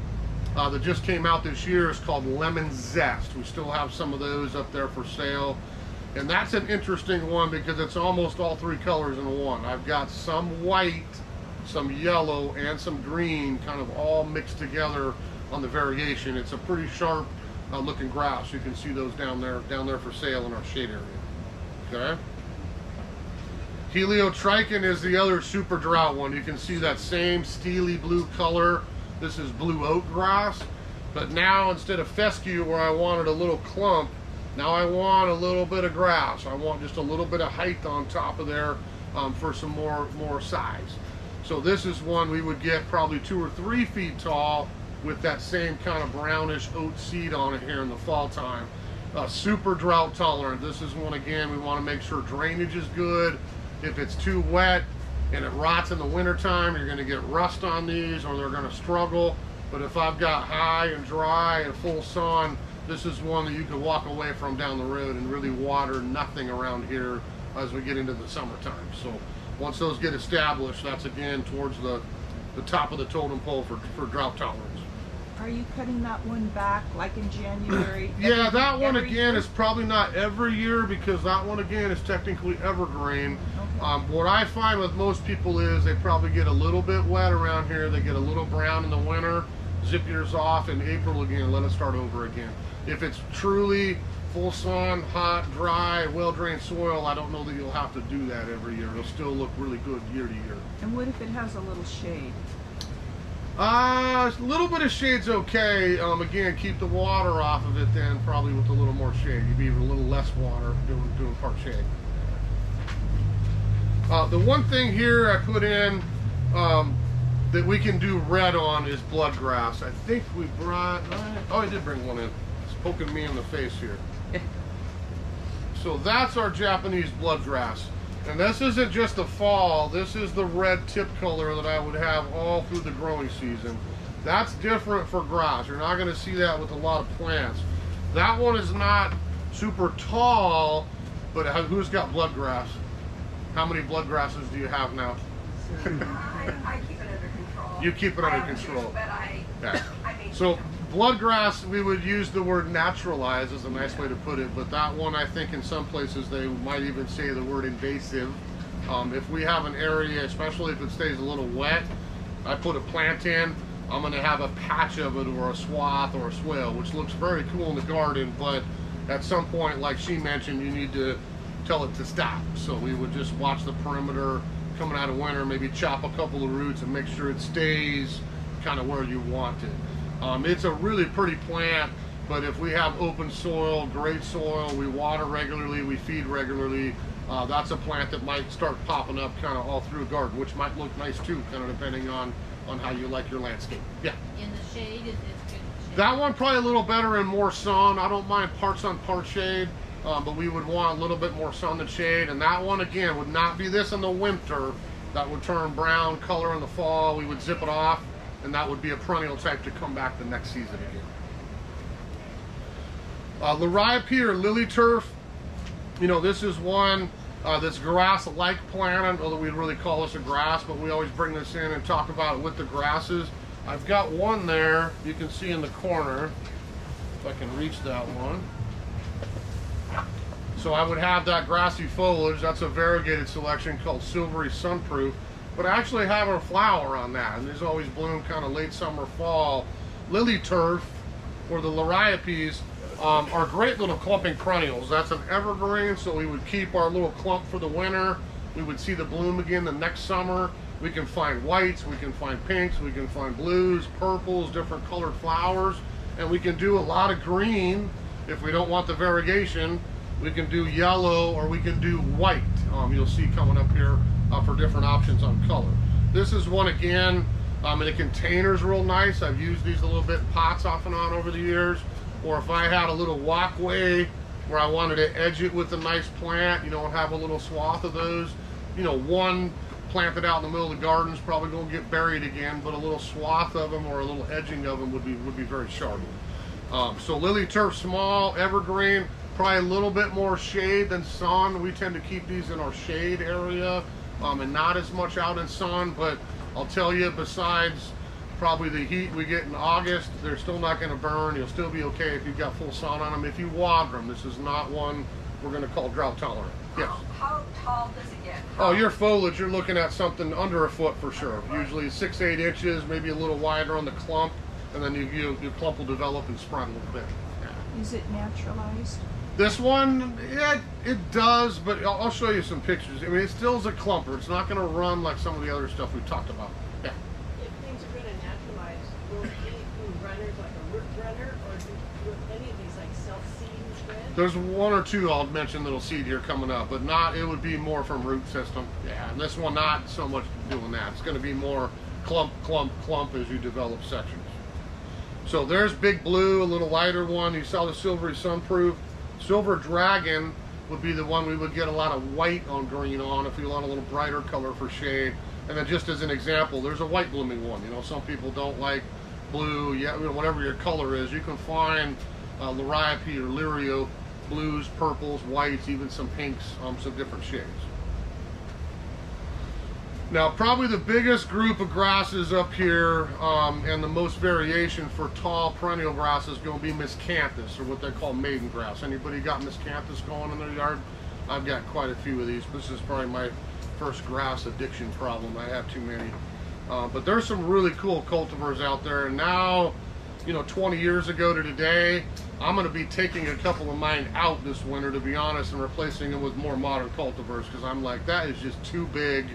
uh, that just came out this year is called Lemon Zest. We still have some of those up there for sale. And that's an interesting one because it's almost all three colors in one. I've got some white, some yellow, and some green kind of all mixed together on the variation. It's a pretty sharp uh, looking grass. You can see those down there, down there for sale in our shade area. Okay. Helictotrichon is the other super drought one. You can see that same steely blue color. This is blue oat grass. But now instead of fescue where I wanted a little clump, now I want a little bit of grass. I want just a little bit of height on top of there um, for some more, more size. So this is one we would get probably two or three feet tall with that same kind of brownish oat seed on it here in the fall time. Uh, super drought tolerant. This is one again, we want to make sure drainage is good. If it's too wet and it rots in the wintertime, you're going to get rust on these or they're going to struggle. But if I've got high and dry and full sun, this is one that you could walk away from down the road and really water nothing around here as we get into the summertime. So once those get established, that's again towards the, the top of the totem pole for, for drought tolerance. Are you cutting that one back like in January? Yeah, Every- that one again year? is probably not every year because that one again is technically evergreen. Okay. Um, what I find with most people is they probably get a little bit wet around here. They get a little brown in the winter, zip yours off in April again, let it start over again. If it's truly full sun, hot, dry, well drained soil, I don't know that you'll have to do that every year. It'll still look really good year to year. And what if it has a little shade? Uh, a little bit of shade's okay. Um, again, keep the water off of it then, probably with a little more shade. You'd be even a little less water doing, doing part shade. Uh, the one thing here I put in um, that we can do red on is bloodgrass. I think we brought, oh, I did bring one in. It's poking me in the face here. So that's our Japanese bloodgrass. And this isn't just the fall, this is the red tip color that I would have all through the growing season. That's different for grass. You're not going to see that with a lot of plants. That one is not super tall, but who's got bloodgrass? How many bloodgrasses do you have now? I, I keep it under control. You keep it under control. I, Yeah. So bloodgrass, we would use the word naturalize is a nice way to put it, but that one I think in some places they might even say the word invasive. Um, if we have an area, especially if it stays a little wet, I put a plant in, I'm going to have a patch of it or a swath or a swale, which looks very cool in the garden, but at some point, like she mentioned, you need to tell it to stop. So we would just watch the perimeter coming out of winter, maybe chop a couple of roots and make sure it stays kind of where you want it. Um, it's a really pretty plant, but if we have open soil, great soil, we water regularly, we feed regularly, uh, that's a plant that might start popping up kind of all through a garden, which might look nice too, kind of depending on, on how you like your landscape. Yeah. In the shade, is it good? That one probably a little better in more sun. I don't mind parts on part shade, uh, but we would want a little bit more sun than shade. And that one again would not be this in the winter. That would turn brown color in the fall. We would zip it off, and that would be a perennial type to come back the next season again. Uh, or lily turf, you know, this is one uh, this grass-like plant, although we'd really call this a grass, but we always bring this in and talk about it with the grasses. I've got one there you can see in the corner, if I can reach that one. So I would have that grassy foliage. That's a variegated selection called Silvery Sunproof. But I actually have a flower on that, and these always bloom kind of late summer, fall. Lily turf, or the liriopes, um, are great little clumping perennials. That's an evergreen, so we would keep our little clump for the winter. We would see the bloom again the next summer. We can find whites, we can find pinks, we can find blues, purples, different colored flowers, and we can do a lot of green if we don't want the variegation. We can do yellow or we can do white. Um, you'll see coming up here uh, for different options on color. This is one again um, in the container is real nice. I've used these a little bit in pots off and on over the years. Or if I had a little walkway where I wanted to edge it with a nice plant, you know, and have a little swath of those, you know, one planted out in the middle of the garden is probably going to get buried again, but a little swath of them or a little edging of them would be would be very sharp. Um, so lily turf small, evergreen, probably a little bit more shade than sun. We tend to keep these in our shade area um, and not as much out in sun, but I'll tell you, besides probably the heat we get in August, they're still not going to burn. You'll still be okay if you've got full sun on them. If you water them, this is not one we're going to call drought tolerant. Yes. How tall does it get? Oh, your foliage, you're looking at something under a foot for sure. Usually six, eight inches, maybe a little wider on the clump, and then you, you, your clump will develop and spread a little bit. Is it naturalized? This one, yeah, it does, but I'll, I'll show you some pictures. I mean, it still is a clumper. It's not going to run like some of the other stuff we talked about. Yeah. If things are gonna naturalize, will it runners like a root runner, or do, any of these like self-seed and spread? There's one or two I'll mention that'll seed here coming up, but not. It would be more from root system. Yeah, and this one not so much doing that. It's going to be more clump, clump, clump as you develop sections. So there's Big Blue, a little lighter one. You saw the Silvery Sunproof. Silver Dragon would be the one we would get a lot of white on green on if you want a little brighter color for shade. And then just as an example, there's a white blooming one. You know, some people don't like blue, yeah, you know, whatever your color is. You can find uh, Liriope or Lirio blues, purples, whites, even some pinks, um, some different shades. Now, probably the biggest group of grasses up here um, and the most variation for tall perennial grass is going to be miscanthus, or what they call maiden grass. Anybody got miscanthus going in their yard? I've got quite a few of these. This is probably my first grass addiction problem. I have too many. Uh, but there's some really cool cultivars out there. And now, you know, 20 years ago to today, I'm going to be taking a couple of mine out this winter, to be honest, and replacing them with more modern cultivars because I'm like, that is just too big.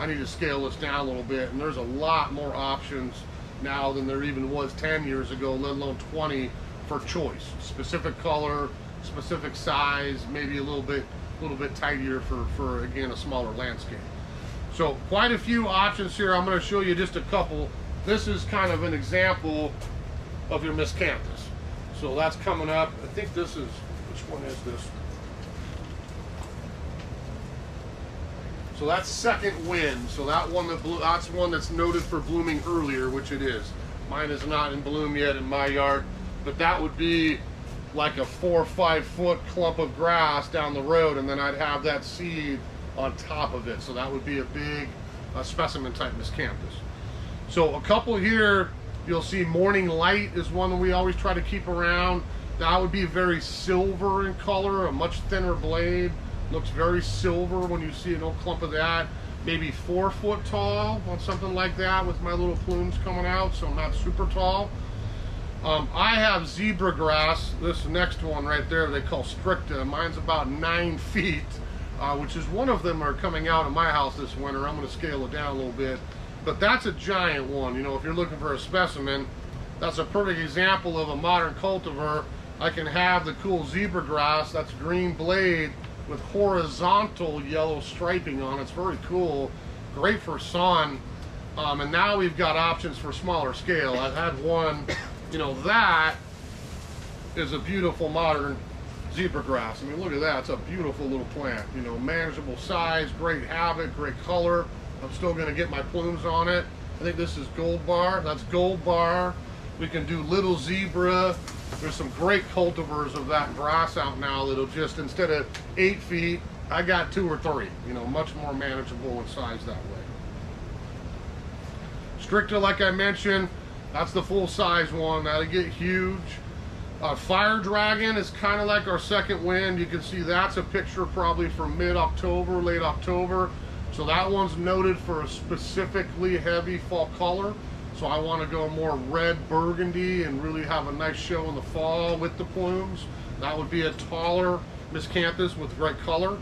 I need to scale this down a little bit. And there's a lot more options now than there even was 10 years ago, let alone 20 for choice. Specific color, specific size, maybe a little bit, a little bit tidier for, for again, a smaller landscape. So quite a few options here. I'm going to show you just a couple. This is kind of an example of your miscanthus. So that's coming up. I think this is, which one is this? So that's second wind. So that one that blew, that's one that's noted for blooming earlier, which it is. Mine is not in bloom yet in my yard, but that would be like a four or five foot clump of grass down the road, and then I'd have that seed on top of it. So that would be a big uh, specimen type miscanthus. So a couple here, you'll see morning light is one that we always try to keep around. That would be very silver in color, a much thinner blade. Looks very silver when you see an old clump of that. Maybe four foot tall on something like that with my little plumes coming out, so not super tall. Um, I have zebra grass, this next one right there they call stricta. Mine's about nine feet, uh, which is one of them are coming out of my house this winter. I'm going to scale it down a little bit. But that's a giant one. You know, if you're looking for a specimen, that's a perfect example of a modern cultivar. I can have the cool zebra grass, that's green blade with horizontal yellow striping on. It's very cool, great for sun. Um, and now we've got options for smaller scale. I've had one, you know, that is a beautiful modern zebra grass. I mean, look at that. It's a beautiful little plant. You know, manageable size, great habit, great color. I'm still going to get my plumes on it. I think this is gold bar. That's gold bar. We can do little zebra. There's some great cultivars of that grass out now that'll just, instead of eight feet, I got two or three. You know, much more manageable in size that way. Stricta, like I mentioned, that's the full size one. That'll get huge. Uh, Fire Dragon is kind of like our second wind. You can see that's a picture probably from mid-October, late October. So that one's noted for a specifically heavy fall color. So I want to go more red burgundy and really have a nice show in the fall with the plumes. That would be a taller miscanthus with red color.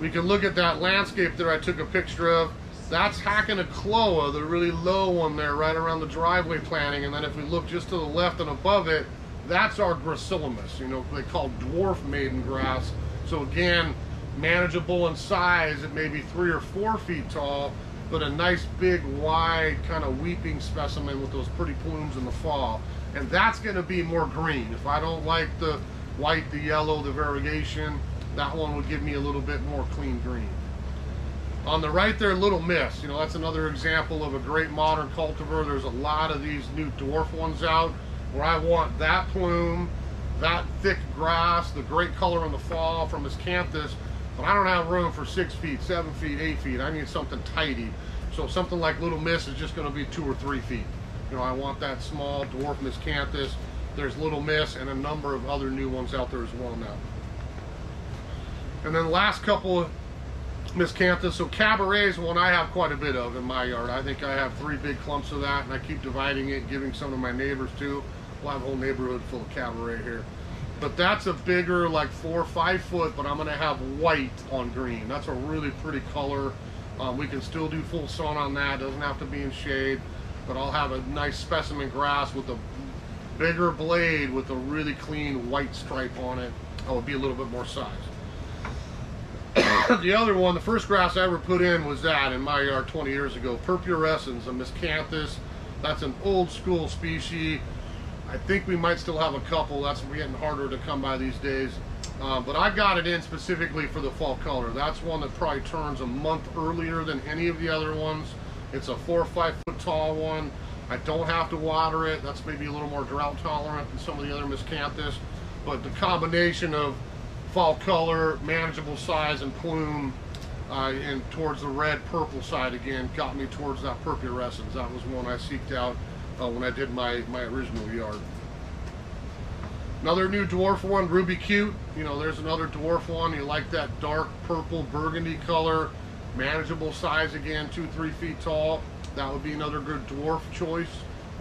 We can look at that landscape there I took a picture of. That's Hakonechloa, the really low one there right around the driveway planting. And then if we look just to the left and above it, that's our Gracilis, you know, they call dwarf maiden grass. So again, manageable in size at maybe three or four feet tall, but a nice big wide kind of weeping specimen with those pretty plumes in the fall. And that's gonna be more green. If I don't like the white, the yellow, the variegation, that one would give me a little bit more clean green. On the right there, Little Miss, you know, that's another example of a great modern cultivar. There's a lot of these new dwarf ones out where I want that plume, that thick grass, the great color in the fall from Miscanthus, but I don't have room for six feet, seven feet, eight feet. I need something tidy. So something like Little Miss is just gonna be two or three feet. You know, I want that small dwarf Miscanthus. There's Little Miss and a number of other new ones out there as well now. And then the last couple of miscanthus. So cabaret is one I have quite a bit of in my yard. I think I have three big clumps of that, and I keep dividing it, giving some to my neighbors too. We'll have a whole neighborhood full of cabaret here. But that's a bigger, like four or five foot, but I'm gonna have white on green. That's a really pretty color. Um, we can still do full sun on that. Doesn't have to be in shade, but I'll have a nice specimen grass with a bigger blade with a really clean white stripe on it. I would be a little bit more size. the other one, the first grass I ever put in was that in my yard 20 years ago. Purpurascens, a miscanthus. That's an old school species. I think we might still have a couple. That's getting harder to come by these days. Uh, but I got it in specifically for the fall color. That's one that probably turns a month earlier than any of the other ones. It's a four or five foot tall one. I don't have to water it. That's maybe a little more drought tolerant than some of the other miscanthus. But the combination of fall color, manageable size and plume, uh, and towards the red purple side again got me towards that purpurascens. That was one I seeked out uh, when I did my, my original yard. Another new dwarf one, Ruby Cute. You know, there's another dwarf one. You like that dark purple burgundy color, manageable size again, two, three feet tall. That would be another good dwarf choice,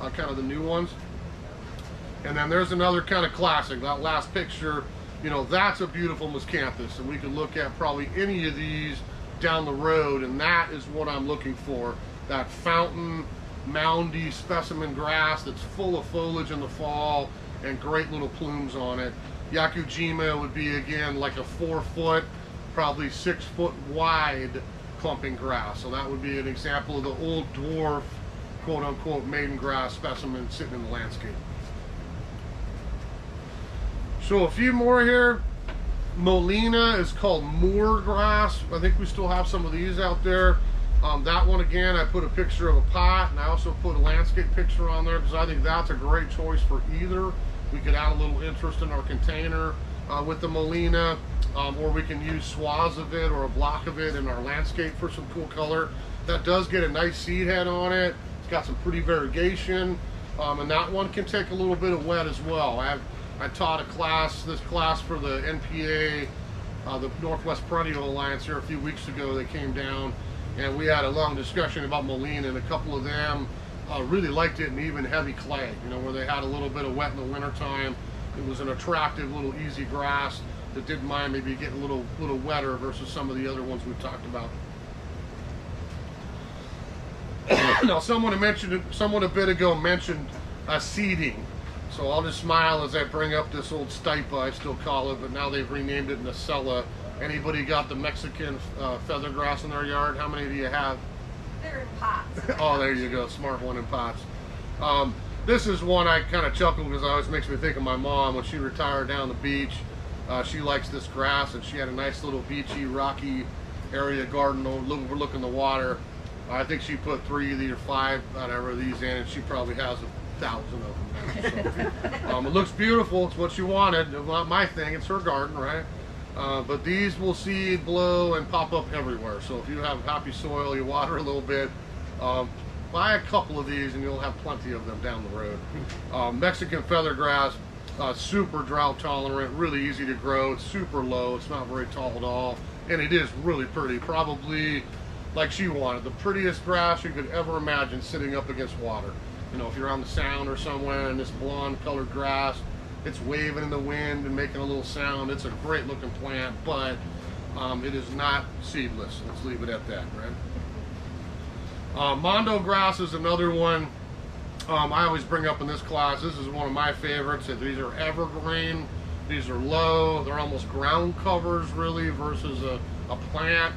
uh, kind of the new ones. And then there's another kind of classic, that last picture, you know, that's a beautiful miscanthus. And we could look at probably any of these down the road, and that is what I'm looking for. That fountain, moundy specimen grass that's full of foliage in the fall and great little plumes on it. Yakujima would be again like a four foot, probably six foot wide clumping grass. So that would be an example of the old dwarf, quote unquote, maiden grass specimen sitting in the landscape. So a few more here. Molinia is called moor grass. I think we still have some of these out there. Um, that one again, I put a picture of a pot and I also put a landscape picture on there because I think that's a great choice for either. We could add a little interest in our container uh, with the Molinia um, or we can use swaths of it or a block of it in our landscape for some cool color. That does get a nice seed head on it. It's got some pretty variegation um, and that one can take a little bit of wet as well. I have I taught a class, this class for the NPA, uh, the Northwest Perennial Alliance here a few weeks ago. They came down and we had a long discussion about Moline and a couple of them uh, really liked it in even heavy clay, you know, where they had a little bit of wet in the wintertime. It was an attractive little easy grass that didn't mind maybe getting a little, little wetter versus some of the other ones we've talked about. now someone mentioned, someone a bit ago mentioned uh, seeding. So I'll just smile as I bring up this old stipa, I still call it, but now they've renamed it Nassella. Anybody got the Mexican uh, feather grass in their yard? How many do you have? They're in pots. oh, there you go, smart one in pots. Um, this is one I kind of chuckle because it always makes me think of my mom when she retired down the beach. Uh, she likes this grass, and she had a nice little beachy, rocky area garden overlooking the water. I think she put three of these or five, whatever of these in, and she probably has a thousand of them. So, um, it looks beautiful. It's what she wanted. It's not my thing. It's her garden, right? Uh, but these will seed, blow, and pop up everywhere. So if you have happy soil, you water a little bit, um, buy a couple of these and you'll have plenty of them down the road. Um, Mexican feathergrass, uh, super drought tolerant, really easy to grow. It's super low. It's not very tall at all, and it is really pretty. Probably like she wanted, the prettiest grass you could ever imagine sitting up against water. You know, if you're on the sound or somewhere and this blonde colored grass, it's waving in the wind and making a little sound. It's a great looking plant, but um, it is not seedless. Let's leave it at that, right? Uh, Mondo grass is another one um, I always bring up in this class. This is one of my favorites. These are evergreen. These are low. They're almost ground covers, really, versus a, a plant.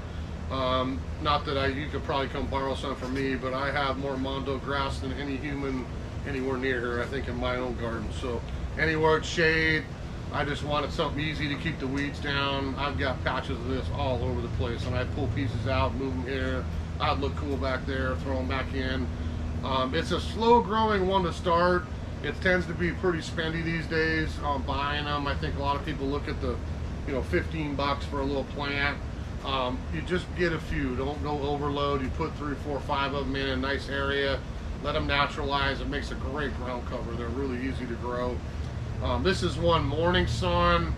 Um, not that I, you could probably come borrow some from me, but I have more Mondo grass than any human anywhere near here, I think, in my own garden. So anywhere it's shade, I just wanted something easy to keep the weeds down. I've got patches of this all over the place, and I pull pieces out, move them here. I'd look cool back there, throw them back in. Um, it's a slow growing one to start. It tends to be pretty spendy these days on buying them. I think a lot of people look at the, you know, 15 bucks for a little plant. Um, you just get a few. Don't go overload. You put three, four, five of them in a nice area. Let them naturalize. It makes a great ground cover. They're really easy to grow. Um, this is one morning sun,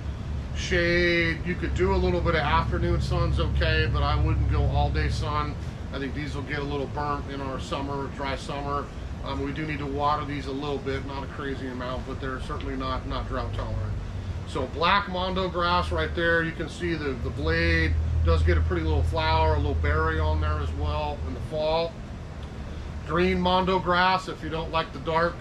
shade. You could do a little bit of afternoon sun's okay, but I wouldn't go all day sun. I think these will get a little burnt in our summer, dry summer. Um, we do need to water these a little bit, not a crazy amount, but they're certainly not, not drought tolerant. So black mondo grass right there, you can see the, the blade does get a pretty little flower, a little berry on there as well in the fall. Green mondo grass, if you don't like the dark,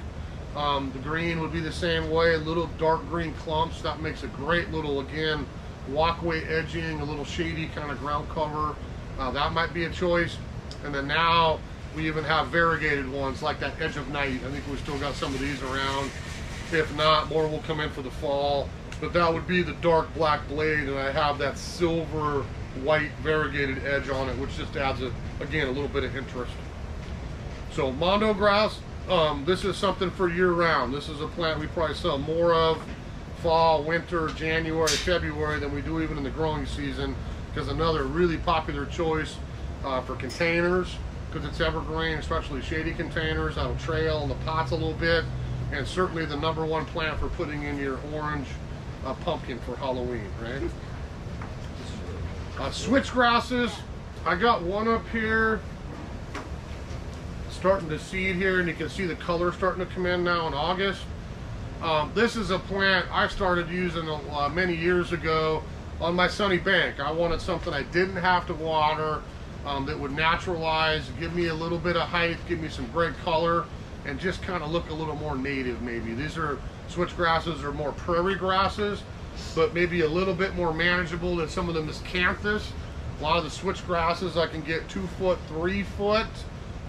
um, the green would be the same way, little dark green clumps. That makes a great little, again, walkway edging, a little shady kind of ground cover. Uh, that might be a choice. And then now we even have variegated ones like that Edge of Night. I think we still got some of these around. If not, more will come in for the fall. But that would be the dark black blade, and I have that silver white variegated edge on it, which just adds, a, again, a little bit of interest. So Mondo grass, um, this is something for year round. This is a plant we probably sell more of fall, winter, January, February than we do even in the growing season because another really popular choice uh, for containers because it's evergreen, especially shady containers. That'll trail in the pots a little bit and certainly the number one plant for putting in your orange uh, pumpkin for Halloween, right? Uh, switch grasses, I got one up here starting to seed here and you can see the color starting to come in now in August. Um, this is a plant I started using uh, many years ago on my sunny bank. I wanted something I didn't have to water, um, that would naturalize, give me a little bit of height, give me some great color, and just kind of look a little more native maybe. These are switch grasses or more prairie grasses, but maybe a little bit more manageable than some of the miscanthus. A lot of the switch grasses I can get two foot, three foot,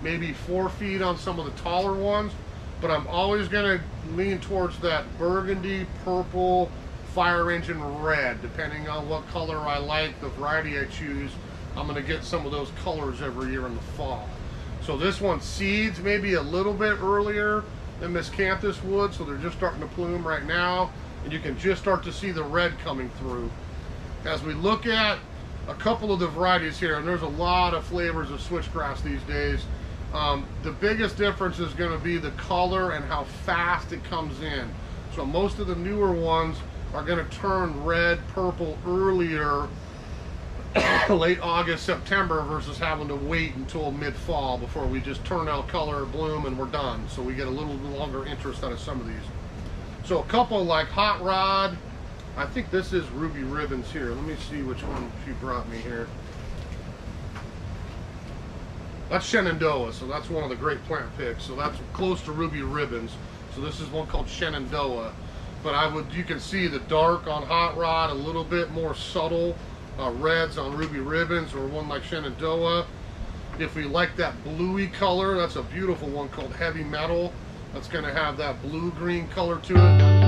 maybe four feet on some of the taller ones, but I'm always gonna lean towards that burgundy, purple, fire engine red, depending on what color I like, the variety I choose. I'm gonna get some of those colors every year in the fall. So this one seeds maybe a little bit earlier than Miscanthus would, so they're just starting to plume right now, and you can just start to see the red coming through. As we look at a couple of the varieties here, and there's a lot of flavors of switchgrass these days, um, the biggest difference is going to be the color and how fast it comes in. So most of the newer ones are going to turn red, purple earlier, late August, September, versus having to wait until mid-fall before we just turn out color, bloom, and we're done. So we get a little longer interest out of some of these. So a couple like Hot Rod, I think this is Ruby Ribbons here. Let me see which one she brought me here. That's Shenandoah, so that's one of the great plant picks. So that's close to Ruby Ribbons. So this is one called Shenandoah but I would you can see the dark on Hot Rod, a little bit more subtle uh, reds on Ruby Ribbons or one like Shenandoah. If we like that bluey color, that's a beautiful one called Heavy Metal. That's going to have that blue-green color to it.